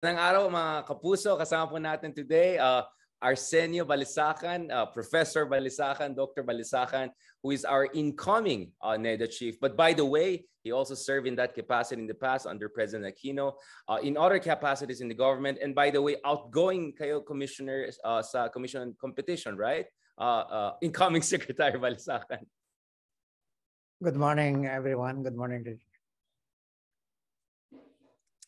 Magandang araw mga kapuso. Kasama po natin today uh, Arsenio Balisacan, uh, Professor Balisacan, Dr. Balisacan, who is our incoming uh, NEDA chief. But by the way, he also served in that capacity in the past under President Aquino, uh, in other capacities in the government. And by the way, outgoing kayo commissioner uh, sa commission competition, right? Uh, uh, incoming Secretary Balisacan. Good morning, everyone. Good morning.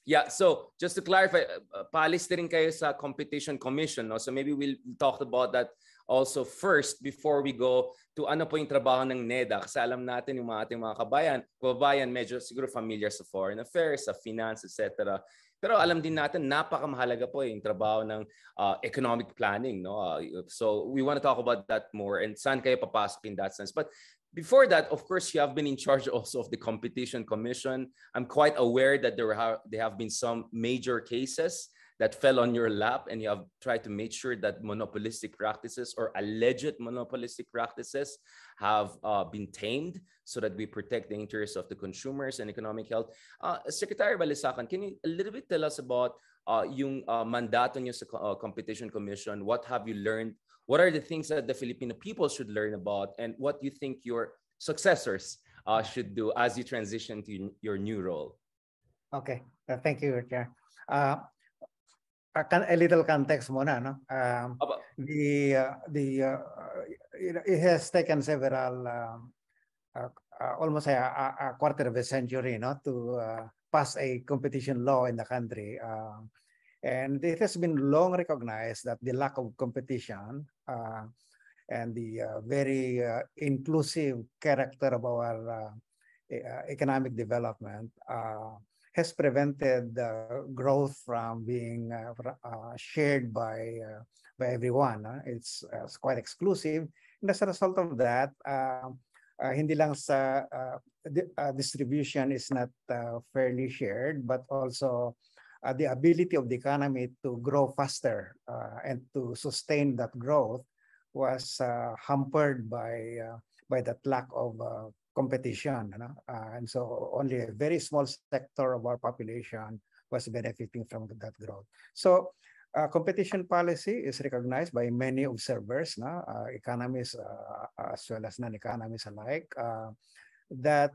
Yeah, so just to clarify, uh, paalis rin kayo sa competition commission, no? So maybe we'll talk about that also first before we go to ano po yung trabaho ng NEDA kasi alam natin yung mga ating mga kabayan, kababayan medyo siguro familiar sa foreign affairs, sa finance, etc. Pero alam din natin napakamahalaga po yung trabaho ng uh, economic planning, no? Uh, so we want to talk about that more and saan kayo papasok in that sense. But before that, of course, you have been in charge also of the competition commission. I'm quite aware that there have there have been some major cases that fell on your lap, and you have tried to make sure that monopolistic practices or alleged monopolistic practices have uh, been tamed so that we protect the interests of the consumers and economic health. Uh, Secretary Balisacan, can you a little bit tell us about uh, yung uh, mandato niyo sa uh, competition commission? What have you learned what are the things that the Filipino people should learn about, and what do you think your successors uh, should do as you transition to your new role? Okay, uh, thank you, Chair. Uh, a little context muna, no? Um, the uh, the uh, it has taken several um, uh, uh, almost a, a, quarter of a century, no, to uh, pass a competition law in the country. Uh, and it has been long recognized that the lack of competition uh, and the uh, very uh, inclusive character of our uh, uh, economic development uh, has prevented growth from being shared by by everyone. It's, it's, quite exclusive. And as a result of that, hindi lang sa di distribution is not fairly shared, but also uh, the ability of the economy to grow faster uh, and to sustain that growth was uh, hampered by uh, by that lack of competition. You know? And so only a very small sector of our population was benefiting from that growth. So uh, competition policy is recognized by many observers, no? uh, economists uh, as well as non-economists alike, that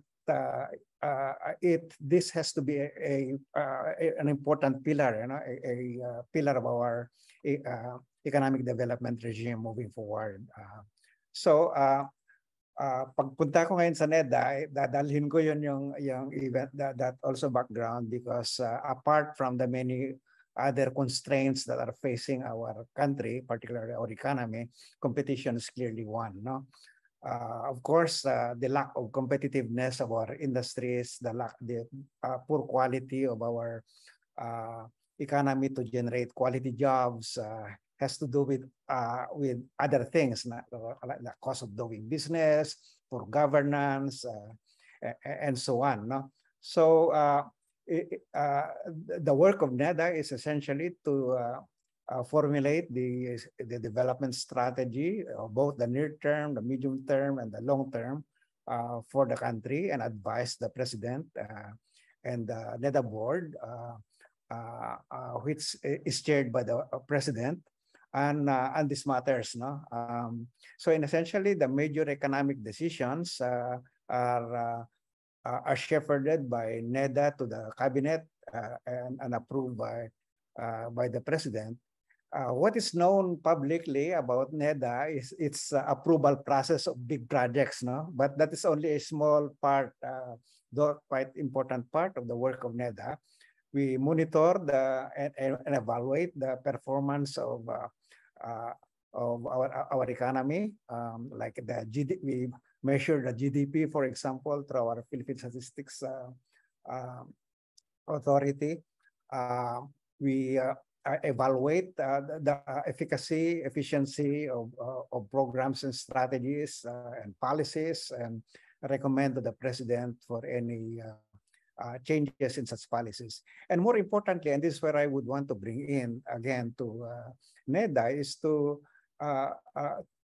it this has to be a, a, uh, an important pillar, you know, a, a pillar of our economic development regime moving forward. so, uh, pagpunta ko ngayon sa NEDA, eh, dadalhin ko yun yung, yung event, that, that also background because uh, apart from the many other constraints that are facing our country, particularly our economy, competition is clearly one. No? Uh, of course, uh, the lack of competitiveness of our industries, the lack, the uh, poor quality of our uh, economy to generate quality jobs uh, has to do with uh, with other things, like the cost of doing business, poor governance, and so on. No? So it, the work of NEDA is essentially to uh, formulate the, the development strategy, uh, both the near term, the medium term, and the long term uh, for the country and advise the president uh, and the NEDA board, uh, uh, which is chaired by the president and on these matters. No? Um, so in essentially, the major economic decisions are, are shepherded by NEDA to the cabinet and, and approved by, by the president uh, what is known publicly about NEDA is its uh, approval process of big projects, no? But that is only a small part, uh, though quite important part of the work of NEDA. We monitor the and, and evaluate the performance of uh, uh, of our our economy, um, like the GDP. We measure the GDP, for example, through our Philippine Statistics um, Authority. we evaluate uh, the efficacy, efficiency of, uh, of programs and strategies and policies and recommend to the president for any uh, changes in such policies. And more importantly, and this is where I would want to bring in again to uh, NEDA, is to uh,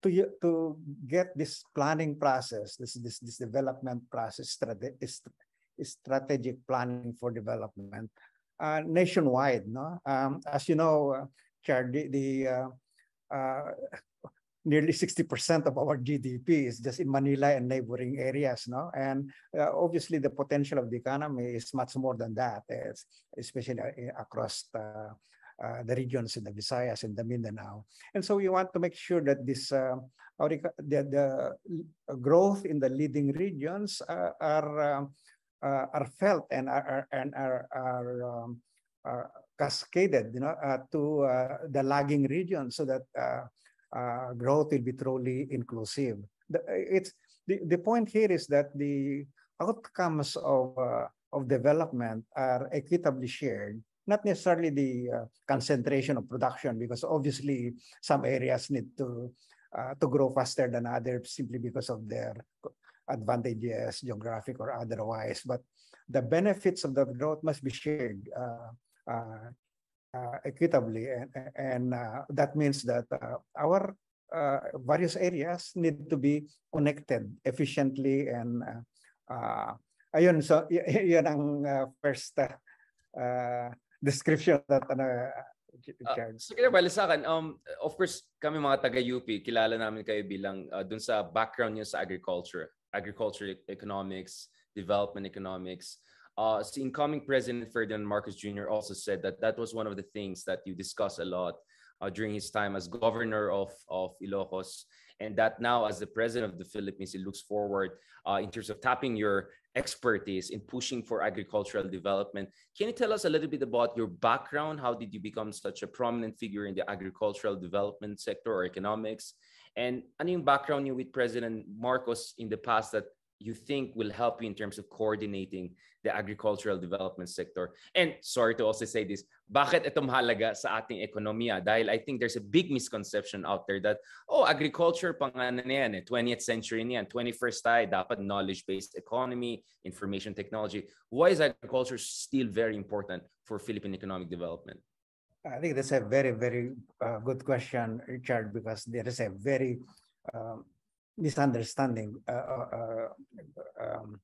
to to get this planning process, this this this development process, strate strategic planning for development uh, nationwide. No, um, as you know, uh, the, the uh, uh, nearly 60% of our GDP is just in Manila and neighboring areas, no? And obviously the potential of the economy is much more than that, especially across the, uh, the regions in the Visayas and the Mindanao. And so we want to make sure that this uh, the, the growth in the leading regions uh, are uh, are felt and are, and are, are, um, are cascaded, you know, to the lagging regions so that uh, growth will be truly inclusive. The, it's the, the point here is that the outcomes of uh, of development are equitably shared, not necessarily the uh, concentration of production, because obviously some areas need to uh, to grow faster than others simply because of their advantages, geographic or otherwise. But the benefits of that growth must be shared uh, uh, uh, equitably. And, and uh, that means that uh, our various areas need to be connected efficiently and ayun, so yun ang first description that uh, Uh, Sige bali sa akin, um, of course, kami mga taga-UP, kilala namin kayo bilang uh, dun sa background niyo sa agriculture, agriculture economics, development economics. Uh, the incoming President Ferdinand Marcos Jr. also said that that was one of the things that you discussed a lot uh, during his time as governor of, of Ilocos. And that now, as the president of the Philippines, he looks forward uh, in terms of tapping your expertise in pushing for agricultural development. Can you tell us a little bit about your background? How did you become such a prominent figure in the agricultural development sector or economics? And any background you with President Marcos in the past that you think will help you in terms of coordinating the agricultural development sector? And sorry to also say this, bakit ito mahalaga sa ating ekonomiya? Dahil I think there's a big misconception out there that, oh, agriculture pang ano na yan, eh, 20th century na yan, 21st tayo, dapat knowledge-based economy, information technology. Why is agriculture still very important for Philippine economic development? I think that's a very, very uh, good question, Richard, because there is a very um, misunderstanding uh, uh, uh, um,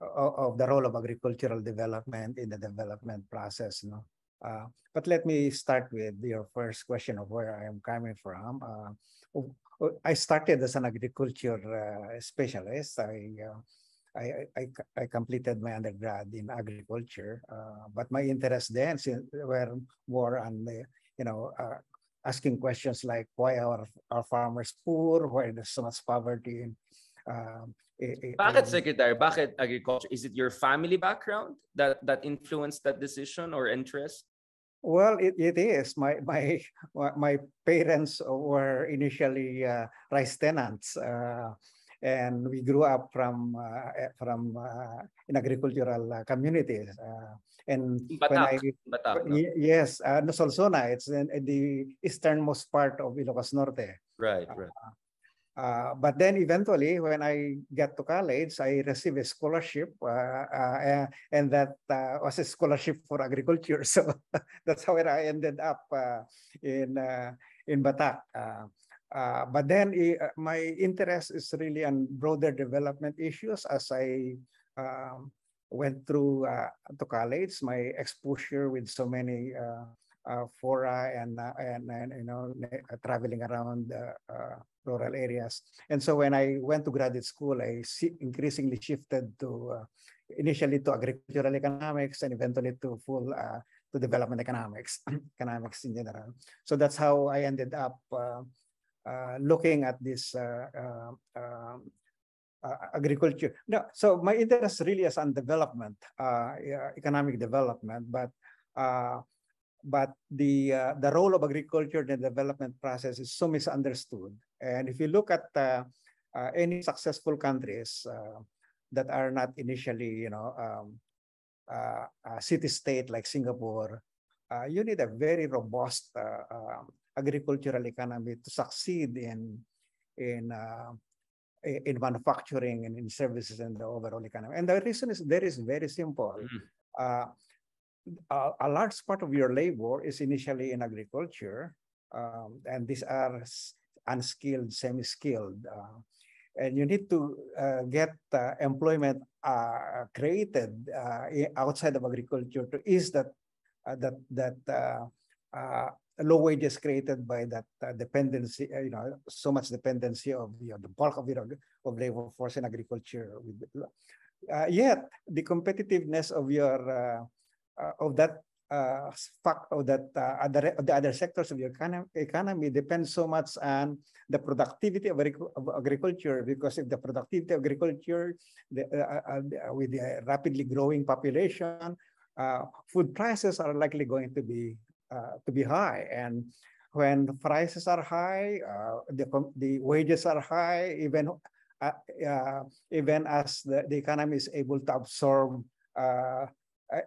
of the role of agricultural development in the development process. No? Uh, but let me start with your first question of where I am coming from. Uh, oh, I started as an agriculture specialist. I, I, I, I, completed my undergrad in agriculture, but my interests then were more on the, you know, asking questions like why are our farmers poor? Why there's so much poverty? In, um, Bakit, Secretary? Bakit agriculture? Is it your family background that, that influenced that decision or interest? Well, it, it is. My my my parents were initially uh, rice tenants, uh, and we grew up from uh, eh, from uh, in agricultural uh, communities. Uh, and Batac. when I, Batac, no? yes, uh, Nosolsona, it's in, in, the easternmost part of Ilocos Norte. Right, right. Uh, but then eventually, when I get to college, I received a scholarship, uh, uh, and that uh, was a scholarship for agriculture. So that's how I ended up uh, in in Batac. But then my interest is really on broader development issues as I um, went through uh, to college, my exposure with so many uh, uh, fora and, uh, and, and you know uh, traveling around uh, rural areas. And so when I went to graduate school, I increasingly shifted to initially to agricultural economics and eventually to full to development economics, economics in general. So that's how I ended up looking at this um, uh, agriculture. No, so my interest really is on development, uh, economic development, but uh, but the uh, the role of agriculture in the development process is so misunderstood. And if you look at uh, uh, any successful countries that are not initially, you know, um, a city-state like Singapore, you need a very robust um, agricultural economy to succeed in in in manufacturing and in services and the overall economy. And the reason is there is very simple. Mm. Uh, a, a, large part of your labor is initially in agriculture, um, and these are unskilled, semi-skilled. Uh, and you need to uh, get uh, employment uh, created uh, outside of agriculture to ease that uh, that that uh, low wages created by that dependency, you know, so much dependency of you know, the bulk of your of labor force in agriculture. yet the competitiveness of your of that uh, fact of that uh, other the other sectors of your economy, depends so much on the productivity of, of agriculture because if the productivity of agriculture the, uh, uh, uh with the rapidly growing population uh, food prices are likely going to be to be high. And when prices are high the the wages are high even even as the, the economy is able to absorb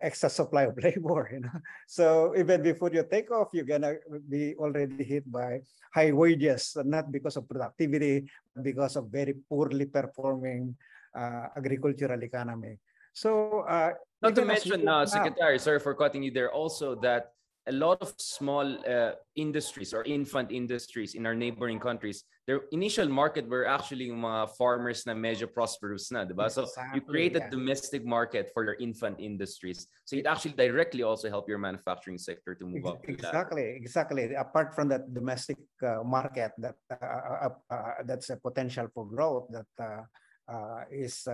extra supply of labor you know. So even before you take off you're gonna be already hit by high wages not because of productivity because of very poorly performing uh, agricultural economy. So uh, not to mention uh, secretary sorry for cutting you there also that a lot of small uh, industries or infant industries in our neighboring countries, their initial market were actually yung mga farmers na medyo prosperous na, diba? So exactly, you create a yeah. domestic market for your infant industries. So it actually directly also help your manufacturing sector to move up. Exactly, exactly. Apart from that domestic uh, market that uh, uh, uh, uh that's a potential for growth that is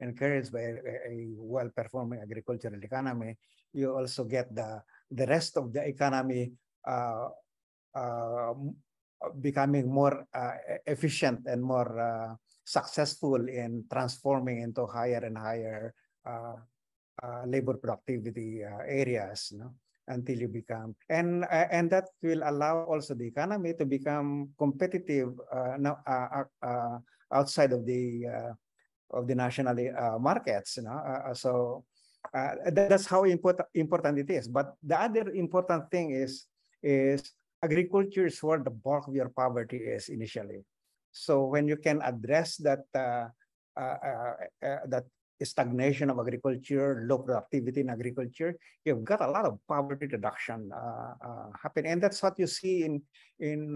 encouraged by a, a well-performing agricultural economy, you also get the the rest of the economy uh, uh, becoming more uh, efficient and more uh, successful in transforming into higher and higher uh, uh, labor productivity areas until you become and and that will allow also the economy to become competitive now outside of the of the national markets you know so uh, that's how important important it is. But the other important thing is is agriculture is where the bulk of your poverty is initially. So when you can address that uh, uh, uh, uh that stagnation of agriculture, low productivity in agriculture, you've got a lot of poverty reduction uh, happening, and that's what you see in in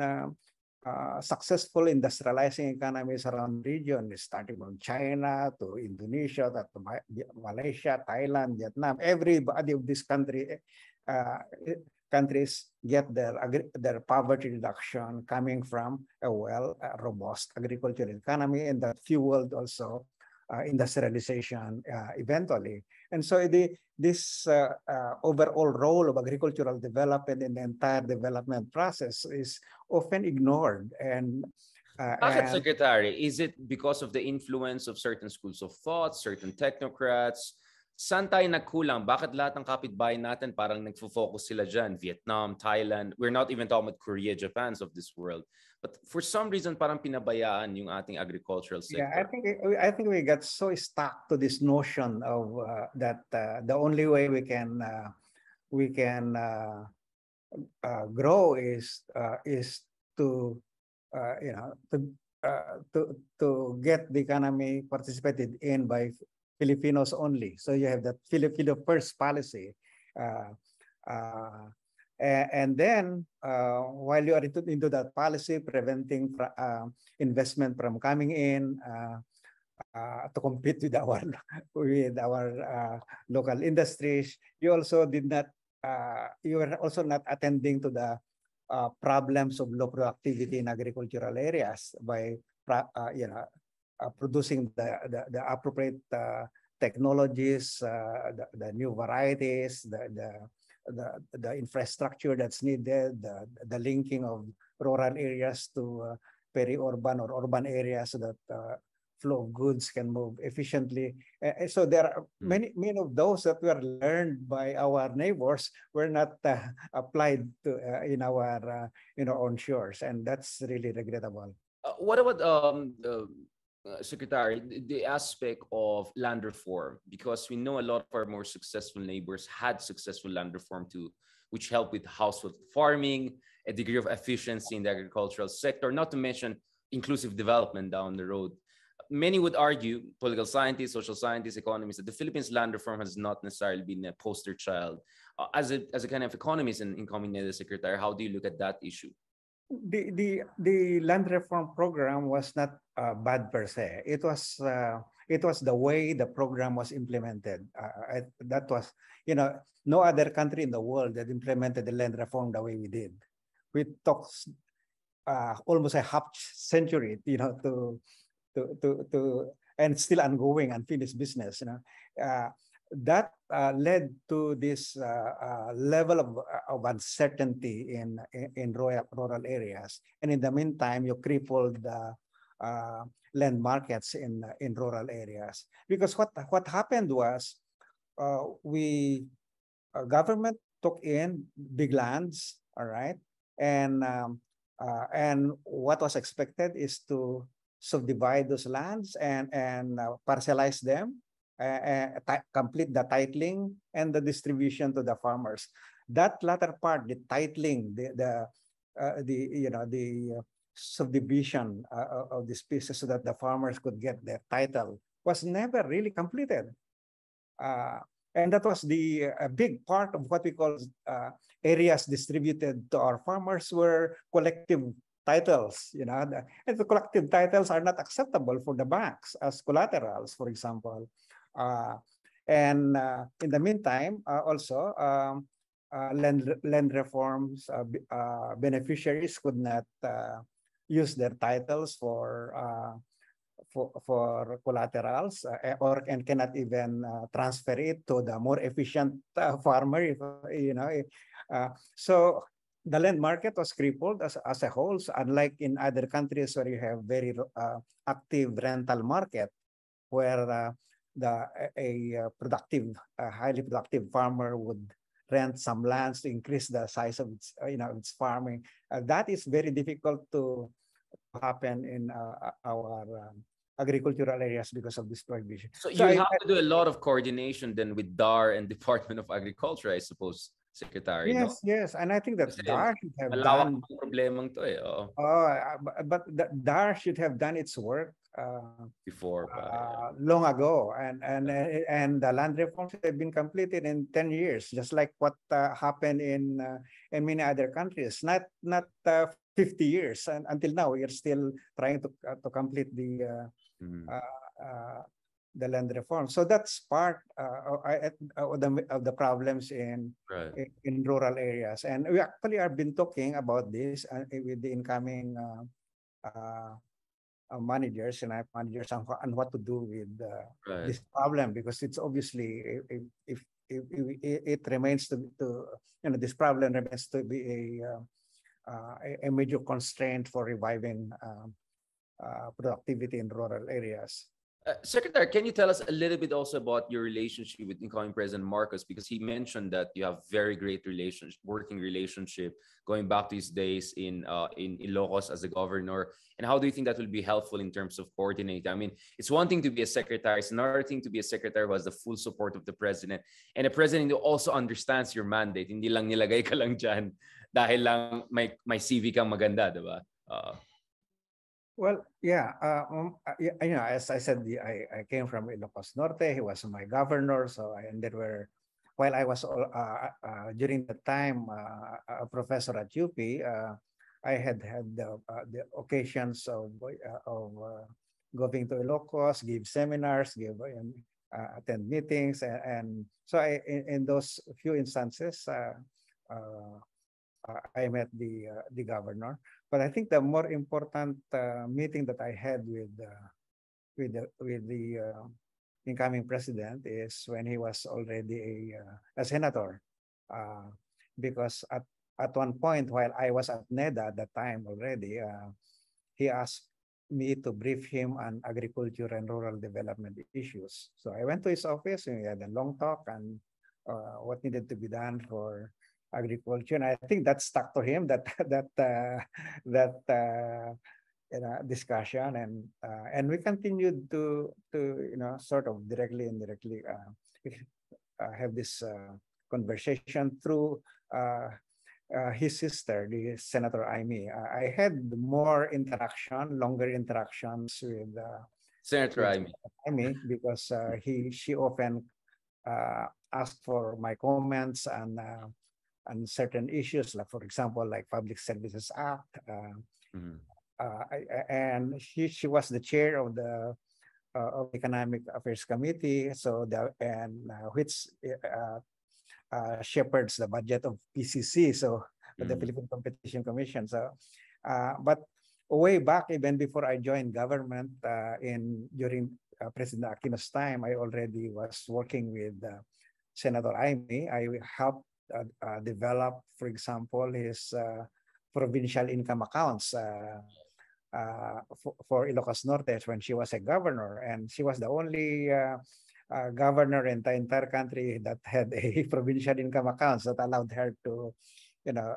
successful industrializing economies around the region, starting from China to Indonesia, to Malaysia, Thailand, Vietnam, everybody of this country uh, countries get their their poverty reduction coming from a well robust agricultural economy and that fueled also uh, industrialization uh, eventually. And so the, this uh, uh, overall role of agricultural development in the entire development process is often ignored. And uh, Bakit, Secretary? Is it because of the influence of certain schools of thought, certain technocrats, saan tayo nagkulang? Bakit lahat ng kapitbahay natin parang nagfo-focus sila dyan? Vietnam, Thailand, we're not even talking about Korea, Japan's of this world. But for some reason, parang pinabayaan yung ating agricultural sector. Yeah, I think I think we got so stuck to this notion of uh, that uh, the only way we can uh, we can uh, uh, grow is uh, is to you know to to to get the economy participated in by Filipinos only. So you have that Filipino first policy. Uh, uh, and then uh, while you are into, into that policy, preventing uh, investment from coming in uh, uh, to compete with our with our local industries, you also did not. you were also not attending to the problems of low productivity in agricultural areas by you know uh, producing the, the, the appropriate uh, technologies, uh, the, the new varieties, the, the, the, the infrastructure that's needed, the, the linking of rural areas to uh, peri-urban or urban areas so that uh, flow of goods can move efficiently. Uh, so there are hmm. many, many of those that were learned by our neighbors were not uh, applied to uh, in our you know, own shores, and that's really regrettable. what about um, uh, Secretary, the aspect of land reform, because we know a lot of our more successful neighbors had successful land reform too, which helped with household farming, a degree of efficiency in the agricultural sector, not to mention inclusive development down the road. Many would argue, political scientists, social scientists, economists, that the Philippines land reform has not necessarily been a poster child. Uh, as, a, as a kind of economist and incoming Secretary, how do you look at that issue? The the the land reform program was not uh, bad per se. It was uh, it was the way the program was implemented. Uh, I, that was you know no other country in the world that implemented the land reform the way we did. We took uh, almost a half century, you know, to to to to and still ongoing unfinished business. You know, uh, that uh, led to this uh, uh, level of, uh, of uncertainty in, in, in rural, areas. And in the meantime, you crippled the uh, land markets in, in rural areas. Because what, what happened was we, government took in big lands, all right? And, um, and what was expected is to subdivide those lands and, and parcelize them uh, complete the titling and the distribution to the farmers. That latter part, the titling, the the uh, the you know the subdivision uh, of the species so that the farmers could get their title was never really completed. Uh, and that was the big part of what we call uh, areas distributed to our farmers were collective titles you know and the collective titles are not acceptable for the banks as collaterals for example uh, and uh, in the meantime, uh, also, um, land, land reforms beneficiaries could not use their titles for for, for collaterals uh, or and cannot even uh, transfer it to the more efficient uh, farmer if you know so the land market was crippled as, as a whole. So unlike in other countries where you have very active rental market where the a, a productive, a highly productive farmer would rent some lands to increase the size of its, uh, you know, its farming. Uh, that is very difficult to happen in uh, our um, agricultural areas because of this prohibition. So, so you I, have to do a lot of coordination then with DAR and Department of Agriculture, I suppose. Secretary. Yes, no? yes. And I think that Kasi DAR should have done... problemang to eh. Oh. but the DAR should have done its work uh, before uh, long ago and and and the land reforms have been completed in 10 years just like what uh, happened in uh, in many other countries not not uh, 50 years and until now we are still trying to uh, to complete the mm -hmm the land reform. So that's part uh, of, the, of the problems in, right. in, in rural areas. And we actually have been talking about this uh, with the incoming uh, uh, uh managers and managers on, on, what to do with right. this problem because it's obviously if, if, if, if it remains to, to you know this problem remains to be a a major constraint for reviving um, productivity in rural areas. Uh, Secretary, can you tell us a little bit also about your relationship with incoming President Marcos? Because he mentioned that you have very great relationship, working relationship, going back to his days in uh, in Ilocos as a governor. And how do you think that will be helpful in terms of coordinating? I mean, it's one thing to be a secretary; it's another thing to be a secretary who has the full support of the president, and a president who also understands your mandate. Hindi lang nilagay ka lang dyan dahil lang may may CV kang maganda, di ba? Uh, well, yeah, uh, um, uh, you know, as I said, I, I came from Ilocos Norte. He was my governor, so I, and there were, while I was uh, uh, during the time uh, a professor at UP, uh, I had had the, the occasions of of going to Ilocos, give seminars, give um, attend meetings, and, and so I in, in, those few instances. I met the the governor, but I think the more important uh, meeting that I had with uh, with the with the uh, incoming president is when he was already a uh, a senator, uh, because at at one point while I was at NEDA at that time already, uh, he asked me to brief him on agriculture and rural development issues. So I went to his office and we had a long talk and what needed to be done for agriculture. And I think that stuck to him that that uh, that uh, you know discussion and uh, and we continued to to you know sort of directly and indirectly uh, uh, have this uh, conversation through his sister, the Senator Imee. I had more interaction, longer interactions with Senator. Imee because he she often asked for my comments and on certain issues, like for example, like Public Services Act. Uh, mm-hmm. uh, and she, she was the chair of the uh, of Economic Affairs Committee. So the and uh, which uh, uh, shepherds the budget of PCC. So mm-hmm. the Philippine Competition Commission. So, but way back even before I joined government in during President Aquino's time, I already was working with Senator Imee. I helped uh, uh, develop, for example, his uh, provincial income accounts for, for Ilocos Norte when she was a governor. And she was the only governor in the entire country that had a provincial income accounts that allowed her to, you know,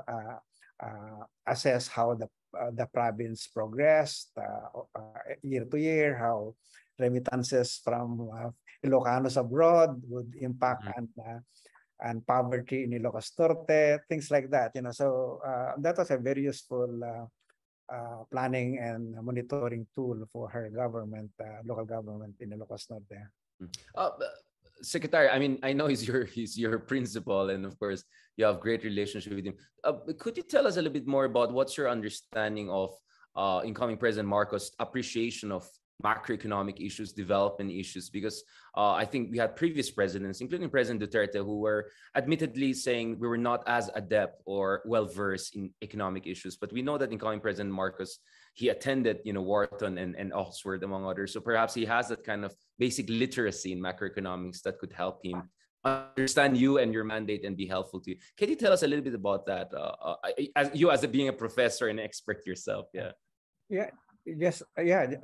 assess how the uh, the province progressed uh, uh, year to year, how remittances from Ilocanos abroad would impact mm -hmm. and and poverty in Ilocos Norte, things like that. You know, so uh, that was a very useful uh, uh, planning and monitoring tool for her government, uh, local government in Ilocos Norte. Hmm. Uh, Secretary, I mean, I know he's your he's your principal, and of course, you have great relationship with him. Uh, could you tell us a little bit more about what's your understanding of incoming President Marcos' appreciation of macroeconomic issues, development issues, because uh, I think we had previous presidents, including President Duterte, who were admittedly saying we were not as adept or well versed in economic issues. But we know that incoming President Marcos, he attended, you know, Wharton and, and Oxford, among others. So perhaps he has that kind of basic literacy in macroeconomics that could help him understand you and your mandate and be helpful to you. Can you tell us a little bit about that? Uh, uh, as you as a, being a professor and expert yourself, yeah. Yeah. Yes. Yeah.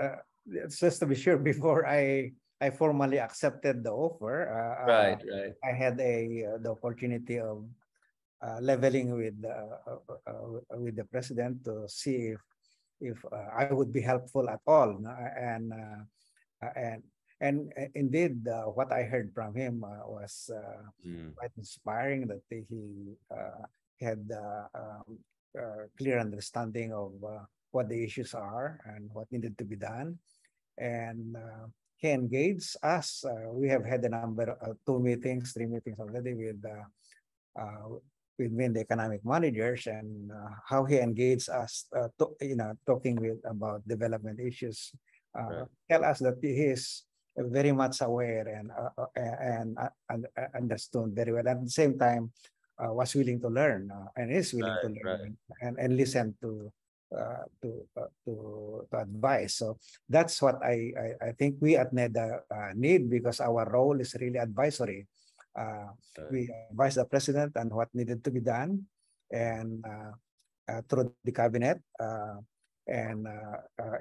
Uh, just to be sure, before I I formally accepted the offer, uh, uh right, right. I had a uh, the opportunity of uh, leveling with uh, uh, with the president to see if if I would be helpful at all, and and and indeed what I heard from him was mm. quite inspiring. That he had um, clear understanding of what the issues are and what needed to be done and uh, he engaged us. Uh, we have had a number of uh, two meetings, three meetings already with uh, uh, with the economic managers and uh, how he engaged us, uh, to, you know, talking with about development issues. Uh, right. Tell us that he is very much aware and and, uh, and understood very well. At the same time, uh, was willing to learn uh, and is willing right, to learn right. and, and listen to uh, to, uh, to to advise. So that's what I I, I think we at NEDA uh, need because our role is really advisory. Uh, we advise the president on what needed to be done, and uh, uh, through the cabinet. and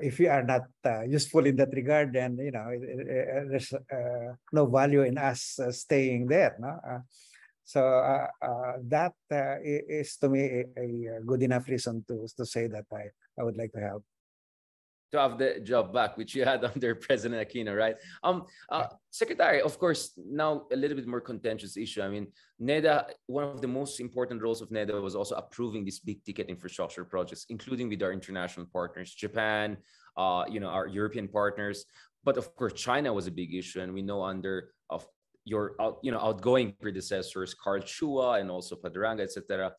if we are not useful in that regard, then you know there's no value in us staying there. No? So uh, uh, that uh, is to me a, a, good enough reason to, to say that I, I would like to help. To have the job back, which you had under President Aquino, right? Um, uh, Secretary, of course, now a little bit more contentious issue. I mean, NEDA, one of the most important roles of NEDA was also approving these big ticket infrastructure projects, including with our international partners, Japan, uh, you know, our European partners. But of course, China was a big issue, and we know under your out, you know outgoing predecessors, Karl Chua and also Padraanga, etc.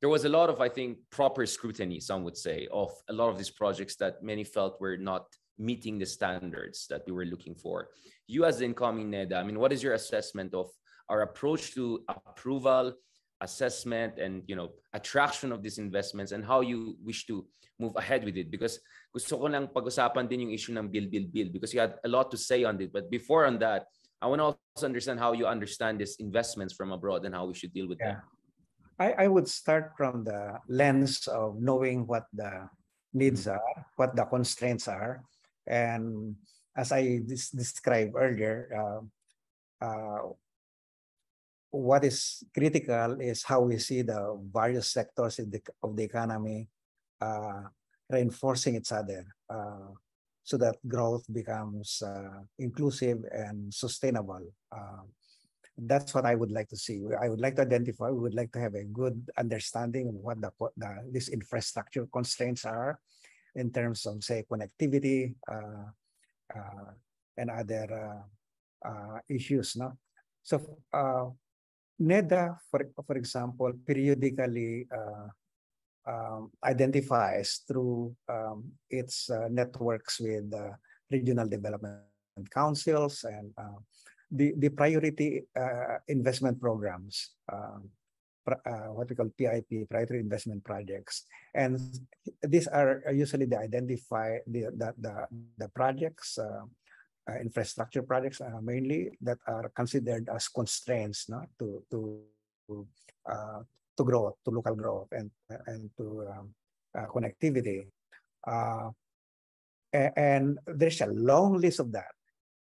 There was a lot of, I think, proper scrutiny, some would say, of a lot of these projects that many felt were not meeting the standards that we were looking for. You as the incoming NEDA, I mean, what is your assessment of our approach to approval, assessment, and you know, attraction of these investments and how you wish to move ahead with it? Because gusto ko lang pag-usapan din yung issue ng build, build, build because you had a lot to say on it. But before on that, I want to also understand how you understand these investments from abroad and how we should deal with yeah. them. I, I would start from the lens of knowing what the needs mm-hmm. are, what the constraints are. And as I dis- described earlier, uh, uh, what is critical is how we see the various sectors the, of the economy uh, reinforcing each other. So that growth becomes uh, inclusive and sustainable. Uh, that's what I would like to see. I would like to identify, we would like to have a good understanding of what the, the these infrastructure constraints are in terms of, say, connectivity uh, uh and other uh, issues. No? So NEDA, for, for example, periodically um, identifies through um, its uh, networks with uh, regional development councils and uh, the, the priority uh, investment programs, um, uh, what we call PIP, priority investment projects. And these are usually the identify the, the, the, the projects uh, infrastructure projects mainly that are considered as constraints no, to to uh, to growth, to local growth, and and to um, uh, connectivity. Uh, and there's a long list of that.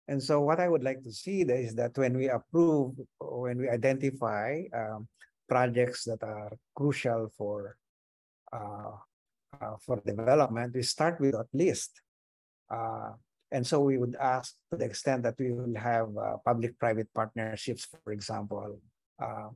And so, what I would like to see is that when we approve, when we identify um, projects that are crucial for uh, for development, we start with that list. Uh, and so we would ask to the extent that we will have uh, public-private partnerships, for example, uh,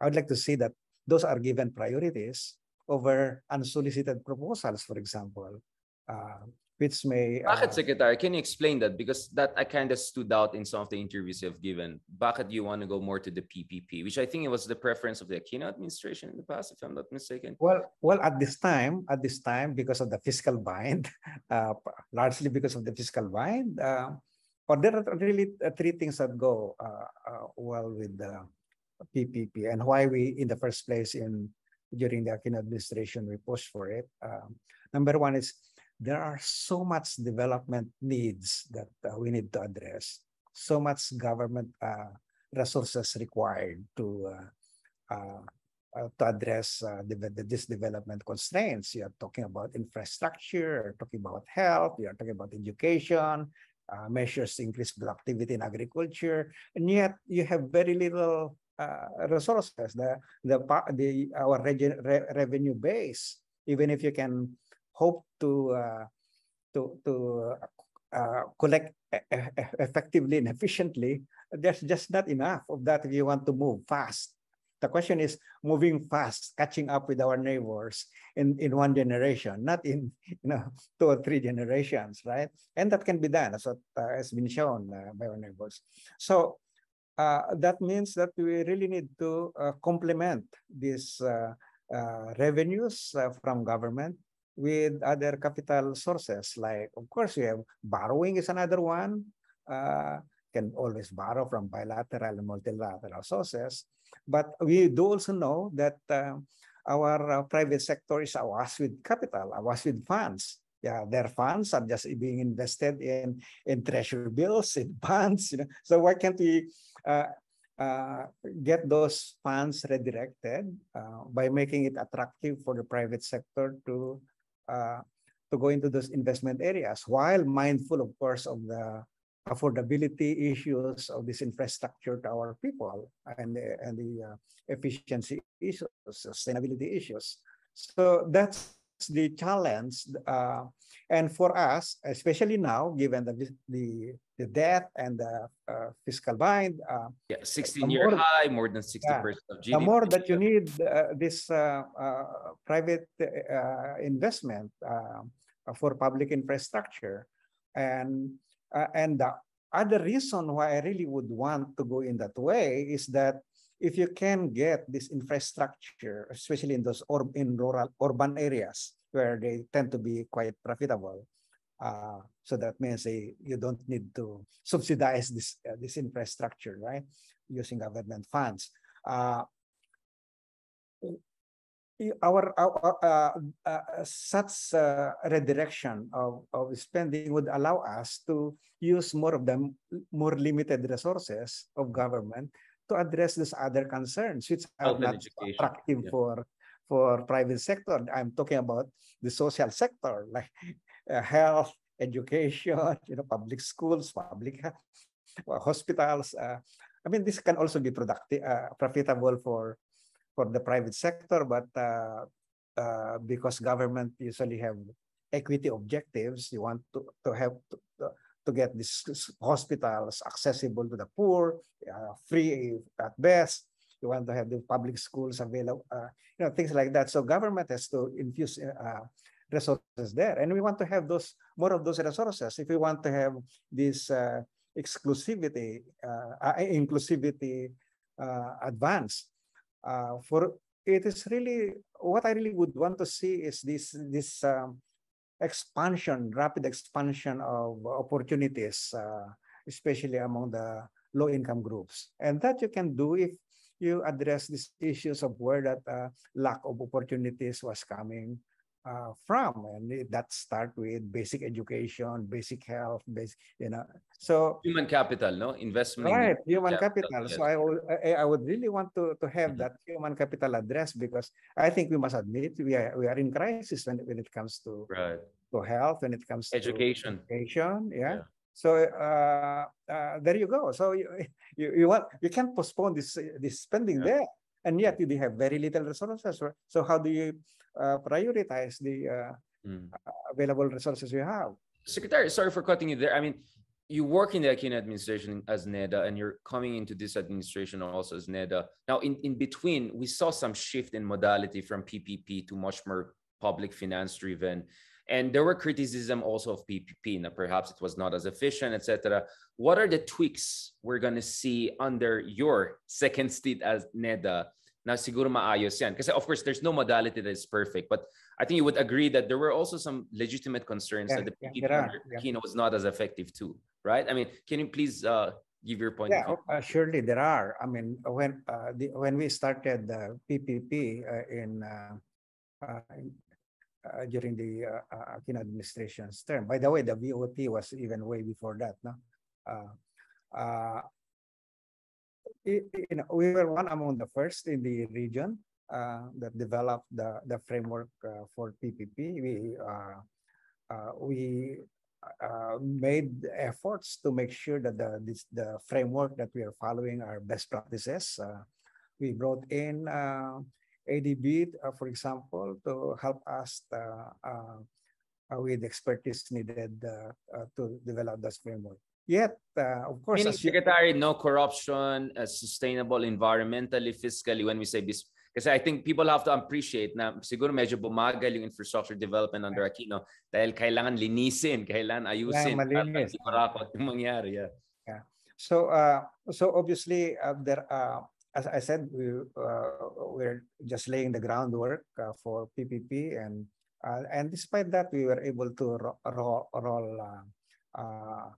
I would like to see that those are given priorities over unsolicited proposals, for example. Uh, which may... Bakit, uh, Secretary? Can you explain that? Because that I kind of stood out in some of the interviews you've given. Bakit you want to go more to the PPP, which I think it was the preference of the Aquino administration in the past, if I'm not mistaken. Well, well, at this time, at this time, because of the fiscal bind, uh, largely because of the fiscal bind, uh, or there are really uh, three things that go uh, uh, well with the PPP and why we, in the first place, in during the Aquino administration, we pushed for it. Um, number one is there are so much development needs that uh, we need to address, so much government uh, resources required to uh, uh, uh to address uh, this development constraints. You are talking about infrastructure, you're talking about health, you are talking about education, measures to increase productivity in agriculture, and yet you have very little resources. The the the our revenue base, even if you can hope to uh, to to uh, collect effectively and efficiently, there's just not enough of that if you want to move fast. The question is moving fast, catching up with our neighbors in, in one generation, not in you know two or three generations, right? And that can be done, as what uh, has been shown uh, by our neighbors. So uh, that means that we really need to uh, complement these uh, uh, revenues from government with other capital sources. Like, of course, we have borrowing is another one. Uh, can always borrow from bilateral and multilateral sources. But we do also know that uh, our uh, private sector is awash with capital, awash with funds. Yeah, their funds are just being invested in in treasury bills, in bonds. You know, so why can't we uh, uh, get those funds redirected uh, by making it attractive for the private sector to uh, to go into those investment areas while mindful, of course, of the affordability issues of this infrastructure to our people and the, and the uh, efficiency issues, sustainability issues. So that's the challenge. Uh, and for us, especially now, given the the, the debt and the uh, fiscal bind. Uh, yeah, 16 year more, high, more than 60% yeah, of GDP. The more that you need uh, this uh, uh, private investment for public infrastructure. And, and the other reason why I really would want to go in that way is that if you can get this infrastructure, especially in those or in rural urban areas where they tend to be quite profitable, uh, so that means they, you don't need to subsidize this uh, this infrastructure, right? Using government funds. Uh, our, our uh, uh, such uh, redirection of, of spending would allow us to use more of the more limited resources of government to address these other concerns, which are not education. attractive yeah. for for private sector. I'm talking about the social sector, like uh, health, education, you know, public schools, public uh, hospitals. Uh, I mean, this can also be productive, uh, profitable for for the private sector, but uh, uh, because government usually have equity objectives, you want to to have to, to get these hospitals accessible to the poor, uh, free at best. You want to have the public schools available, uh, you know, things like that. So government has to infuse uh, resources there, and we want to have those more of those resources. If we want to have this uh, exclusivity, uh, uh, inclusivity uh, advance. Uh, for it is really what I really would want to see is this this um, expansion, rapid expansion of opportunities, uh, especially among the low income groups, and that you can do if you address these issues of where that uh, lack of opportunities was coming uh, from and that start with basic education basic health basic you know so human capital no investment right human capital, capital. so I, would, I, I would really want to to have mm-hmm. that human capital address because i think we must admit we are we are in crisis when, when it comes to right to health when it comes education to education yeah, yeah. So uh, uh, there you go. So you, you, you want you can't postpone this this spending yeah. there, and yet you have very little resources. So how do you uh, prioritize the mm. available resources you have? Secretary, sorry for cutting you there. I mean, you work in the Aquino administration as NEDA, and you're coming into this administration also as NEDA. Now, in, in between, we saw some shift in modality from PPP to much more public finance driven. And there were criticism also of PPP, na perhaps it was not as efficient, etc. What are the tweaks we're going to see under your second stint as NEDA na siguro maayos yan? Because of course, there's no modality that is perfect, but I think you would agree that there were also some legitimate concerns yeah, that the PPP yeah, yeah. was not as effective too, right? I mean, can you please uh, give your point? Yeah, uh, surely there are. I mean, when uh, the, when we started the PPP uh, in, uh, uh, in uh, during the Aquino administration's term. By the way, the BOT was even way before that. No, uh, uh, you know, we were one among the first in the region uh, that developed the the framework uh, for PPP. We uh, uh, we uh, made efforts to make sure that the this, the framework that we are following are best practices. Uh, we brought in ADB, for example, to help us with expertise needed to develop this framework. Yet, of course, Meaning, Secretary, no corruption, sustainable environmentally, fiscally, when we say this, kasi I think people have to appreciate na siguro medyo bumagal yung infrastructure development under Aquino dahil kailangan linisin, kailangan ayusin para hindi kurakot yung mangyari. Yeah. yeah. So, uh, so obviously, uh, there, uh, as I said, we, uh, we're just laying the groundwork uh, for PPP, and uh, and despite that, we were able to ro ro roll uh, uh, uh,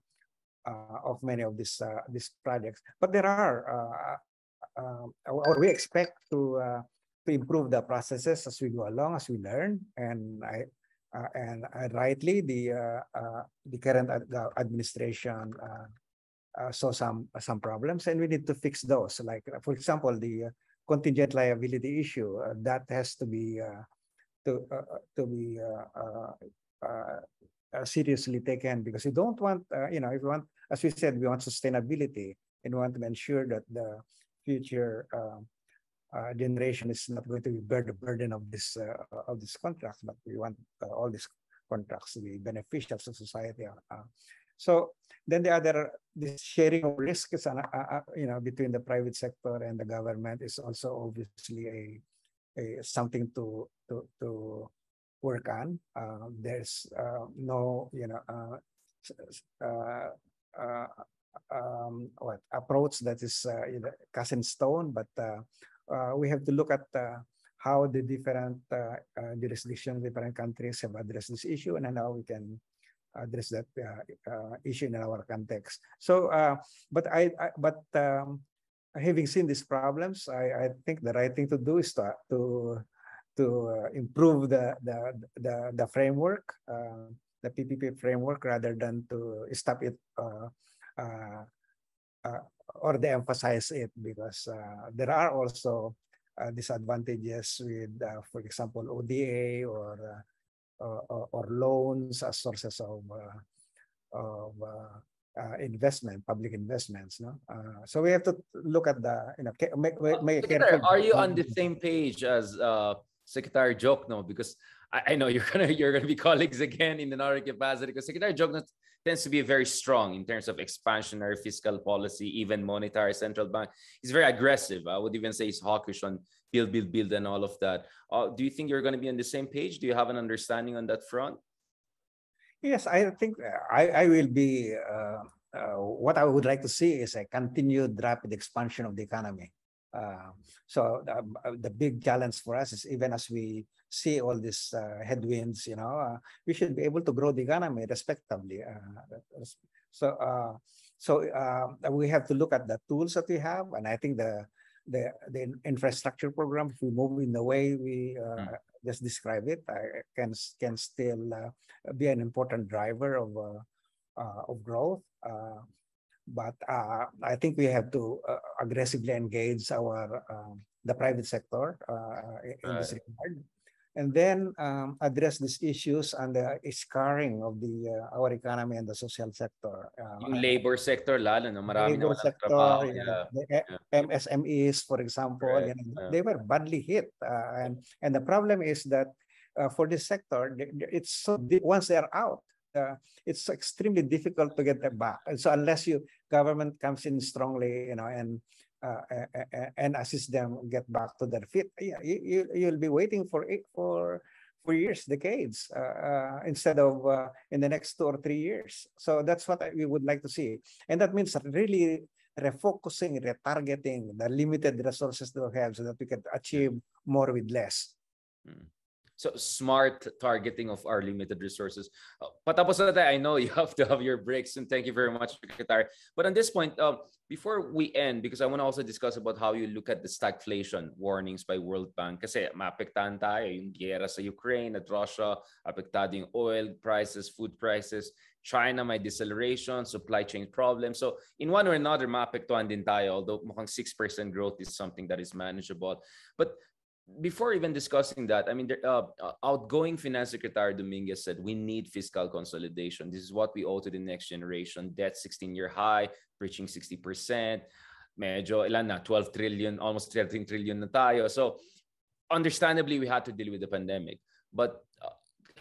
of many of these these projects. But there are, or we expect to to improve the processes as we go along, as we learn, and I. and rightly, the the current administration uh, saw some some problems and we need to fix those like uh, for example the uh, contingent liability issue uh, that has to be uh, to uh, to be Uh, seriously taken because we don't want uh, you know if we want as we said we want sustainability and we want to ensure that the future um, uh, generation is not going to bear the burden of this of this contract but we want all these contracts to be beneficial to society so then the other, this sharing of risk is, uh, uh, you know, between the private sector and the government is also obviously a, a something to to to work on. Uh, there's uh, no, you know, uh, uh, uh, um, what approach that is uh, you know, cast in stone, but we have to look at how the different jurisdictions, different countries have addressed this issue, and how we can address that issue in our context. So, but I, I but um, having seen these problems, I, I think the right thing to do is to to, to improve the the the, the framework, the PPP framework, rather than to stop it or de-emphasize it because there are also uh, disadvantages with, uh, for example, ODA or uh, or, or loans as sources of uh, of uh, investment, public investments. No, so we have to look at the you know make, make careful. Are you on the same page as Secretary Diokno? Because I, I, know you're gonna you're gonna be colleagues again in another capacity. Because Secretary Diokno tends to be very strong in terms of expansionary fiscal policy, even monetary central bank. He's very aggressive. I would even say he's hawkish on build, build, build, and all of that. Uh, do you think you're going to be on the same page? Do you have an understanding on that front? Yes, I think uh, I, I will be. Uh, uh, what I would like to see is a continued rapid expansion of the economy. Uh, so uh, the big challenge for us is even as we see all these uh, headwinds, you know, uh, we should be able to grow the economy respectively. Uh, so, uh, so we have to look at the tools that we have, and I think the the the infrastructure program, if we move in the way we mm. just describe it, can can still be an important driver of of growth but uh, I think we have to uh, aggressively engage our uh, the private sector in right. this regard and then um, address these issues and the scarring of the uh, our economy and the social sector. Uh, yung labor sector lalo no marami labor na sector, trabaho. Yeah. The yeah. MSMEs for example, right. you know, yeah. they were badly hit uh, and and the problem is that uh, for this sector it's so once they're out uh, it's extremely difficult to get them back. And so unless you government comes in strongly, you know, and uh, and assist them get back to their feet. Yeah, you, you'll be waiting for for for years, decades, uh, uh, instead of uh, in the next two or three years. So that's what we would like to see, and that means really refocusing, retargeting the limited resources that we have, so that we can achieve more with less. Mm. So smart targeting of our limited resources. Uh, patapos na. I know you have to have your breaks and thank you very much, Secretary. But on this point, um, before we end, because I want to also discuss about how you look at the stagflation warnings by World Bank. Kasi maapektahan tayo yung gera sa Ukraine at Russia, apektado yung oil prices, food prices, China may deceleration, supply chain problems. So in one or another, maapektuhan din tayo, although mukhang 6% growth is something that is manageable. But before even discussing that, I mean, uh, uh, outgoing Finance Secretary Dominguez said we need fiscal consolidation. This is what we owe to the next generation. Debt 16-year high, reaching 60%. Medyo ilan na, 12 trillion, almost 13 trillion na tayo. So understandably, we had to deal with the pandemic. But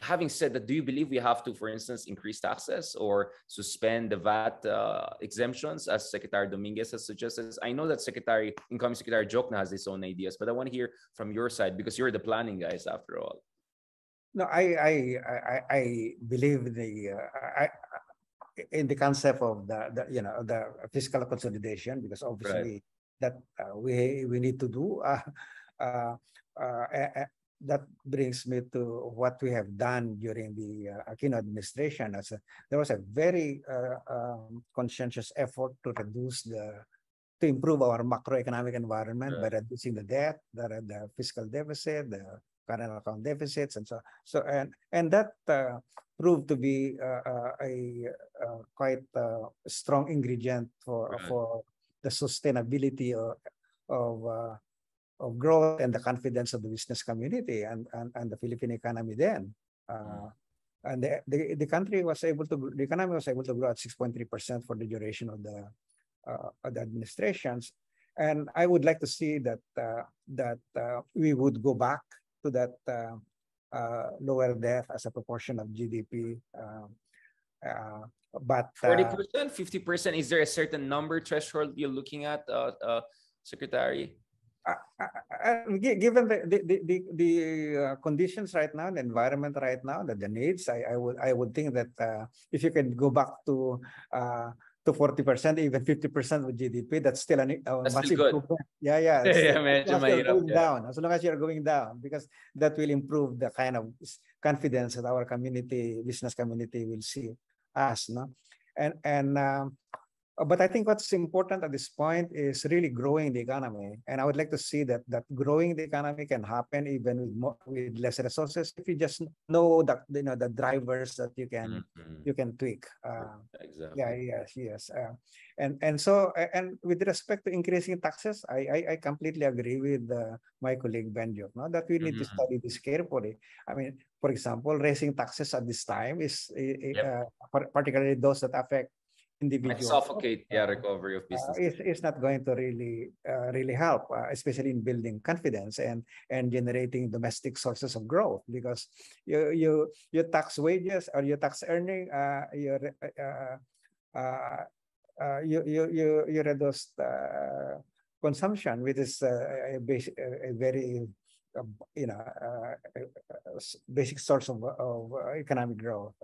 having said that, do you believe we have to, for instance, increase taxes or suspend the VAT uh, exemptions, as Secretary Dominguez has suggested? I know that Secretary, Incoming Secretary Diokno has his own ideas, but I want to hear from your side because you're the planning guys after all. No, I I I, I believe the uh, I, in the concept of the, the you know the fiscal consolidation because obviously right. that uh, we we need to do. Uh, uh, uh, that brings me to what we have done during the uh, Aquino administration. As a, there was a very uh, um, conscientious effort to reduce the to improve our macroeconomic environment by reducing the debt, the, the fiscal deficit, the current account deficits, and so so and and that uh, proved to be uh, uh, a, a uh, quite strong ingredient for right. for the sustainability of, of of growth and the confidence of the business community and, and, and the Philippine economy then. Uh, and the, the, the country was able to, the economy was able to grow at 6.3% for the duration of the, uh, of the administrations. And I would like to see that, uh, that uh, we would go back to that uh, uh, lower debt as a proportion of GDP. but 40%, 50%, is there a certain number threshold you're looking at, Secretary? Uh, given the the the, the uh, conditions right now, the environment right now, the, the needs, I, I would I would think that uh, if you can go back to uh, to 40%, even 50% of GDP, that's still a that's massive improvement. Yeah, yeah. yeah, medyo going yeah. down. As long as you're going down, because that will improve the kind of confidence that our community, business community will see us. No? And, and um, uh, but I think what's important at this point is really growing the economy, and I would like to see that that growing the economy can happen even with more, with less resources if you just know that you know the drivers that you can mm-hmm. you can tweak. Uh, exactly. Yeah. Yes. Yes. Uh, and and so and with respect to increasing taxes, I I, I completely agree with uh, my colleague Benjo. No, that we need mm-hmm. to study this carefully. I mean, for example, raising taxes at this time is yep. Uh, particularly those that affect individual suffocate yeah, recovery of uh, business. Uh, it's, not going to really uh, really help, uh, especially in building confidence and and generating domestic sources of growth. Because you you you tax wages or you tax earning, uh, you uh, uh, uh, you you you you reduce uh, consumption, which is uh, a, basic, a very uh, you know uh, basic source of, of economic growth.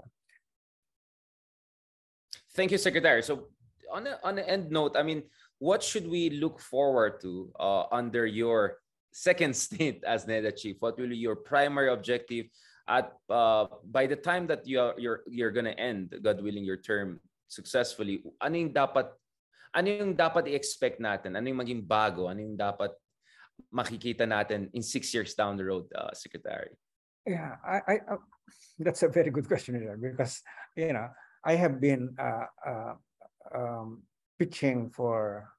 Thank you, Secretary. So on a, on an end note, I mean, what should we look forward to uh, under your second stint as NEDA chief? What will be your primary objective at uh, by the time that you are, you're you're gonna end, God willing, your term successfully? Ano yung dapat ano yung dapat i-expect natin? Ano yung maging bago? Ano yung dapat makikita natin in six years down the road, uh, Secretary? Yeah, I, I, uh, that's a very good question because you know I have been uh, uh, um, pitching for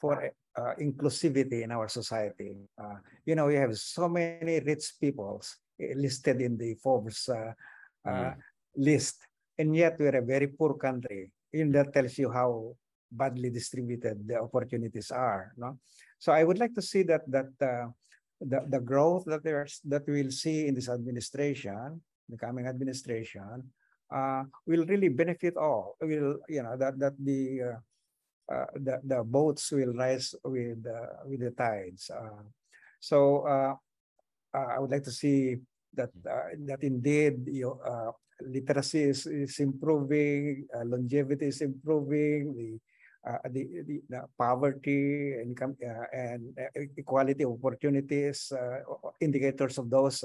for uh, inclusivity in our society. Uh, you know, we have so many rich peoples listed in the Forbes uh, mm. list, and yet we're a very poor country. And that tells you how badly distributed the opportunities are. No, so I would like to see that that the the growth that there's that we'll see in this administration, the coming administration, uh, will really benefit all. Will you know that that the uh, uh, the the boats will rise with uh, with the tides. Uh, so uh, I would like to see that that indeed you uh, literacy is, is improving, longevity is improving, the the, the, the poverty, income, and equality opportunities, indicators of those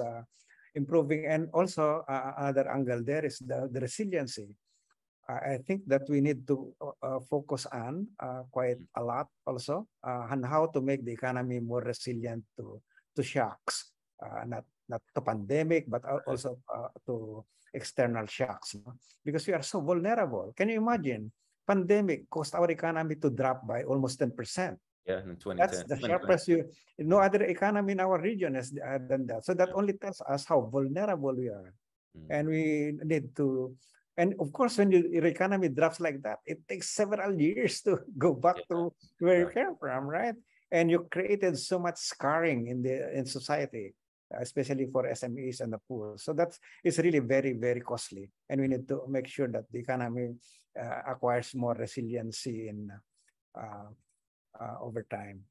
improving. And also uh, uh another angle there is the, the resiliency. Uh, I think that we need to uh, focus on quite mm. a lot also on how to make the economy more resilient to, to shocks, not, not to pandemic, but also to external shocks. Because we are so vulnerable. Can you imagine? pandemic caused our economy to drop by almost 10%. Yeah, in 2010. That's the sharpest you, no other economy in our region has uh, done that. So that only tells us how vulnerable we are. Mm. And we need to, and of course, when your economy drops like that, it takes several years to go back yeah. to where you came from, right? And you created so much scarring in the in society, especially for SMEs and the poor. So that's it's really very, very costly. And we need to make sure that the economy uh, acquires more resiliency in uh, uh, over time.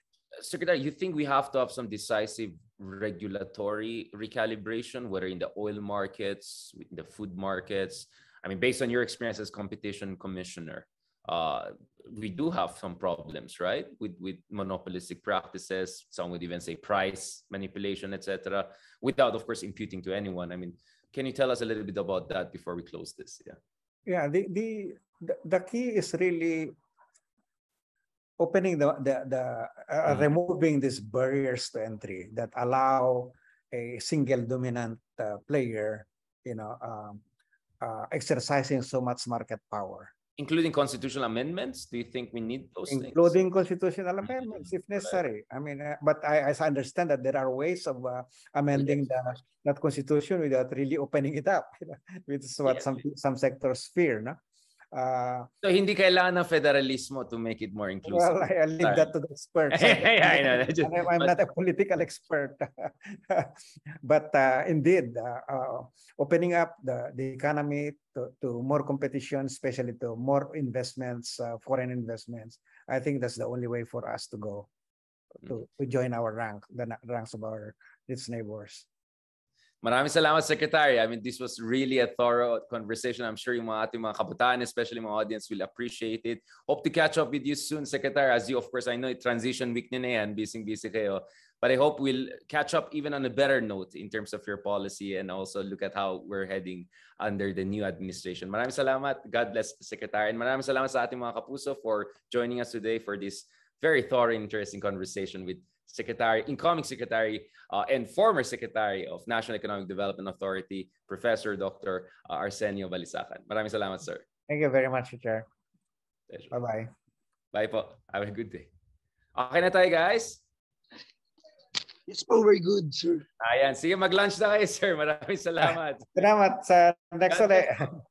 Secretary, you think we have to have some decisive regulatory recalibration, whether in the oil markets, in the food markets? I mean, based on your experience as competition commissioner, uh, we do have some problems, right, with with monopolistic practices. Some would even say price manipulation, etc. Without, of course, imputing to anyone. I mean, can you tell us a little bit about that before we close this? Yeah. Yeah. The the the, the key is really opening the the, the uh, mm. removing these barriers to entry that allow a single dominant uh, player you know um, uh, exercising so much market power including constitutional amendments do you think we need those including things? constitutional mm-hmm. amendments if necessary i mean uh, but i i understand that there are ways of uh, amending yes. the that constitution without really opening it up which is what yes. some some sectors fear no Uh, so hindi kailangan ng federalismo to make it more inclusive. Well, I, I leave Sorry. that to the experts. I know. Just, I'm, I'm but, not a political expert. but uh, indeed, uh, uh, opening up the, the economy to, to more competition, especially to more investments, uh, foreign investments, I think that's the only way for us to go to, to join our rank, the ranks of our its neighbors. Maraming salamat, Secretary. I mean, this was really a thorough conversation. I'm sure yung mga ating mga kabataan, especially mga audience, will appreciate it. Hope to catch up with you soon, Secretary. As you, of course, I know transition week nyo na yan. Busy-busy kayo. But I hope we'll catch up even on a better note in terms of your policy and also look at how we're heading under the new administration. Maraming salamat. God bless, Secretary. And maraming salamat sa ating mga kapuso for joining us today for this very thorough, interesting conversation with Secretary, incoming Secretary uh, and former Secretary of National Economic Development Authority, Professor Dr. Uh, Arsenio Balisacan. Maraming salamat, sir. Thank you very much, Chair. Bye-bye. Bye po. Have a good day. Okay na tayo, guys? It's po, very good, sir. Ayan. Sige, mag-lunch na kayo, sir. Maraming salamat. salamat sa next ulit.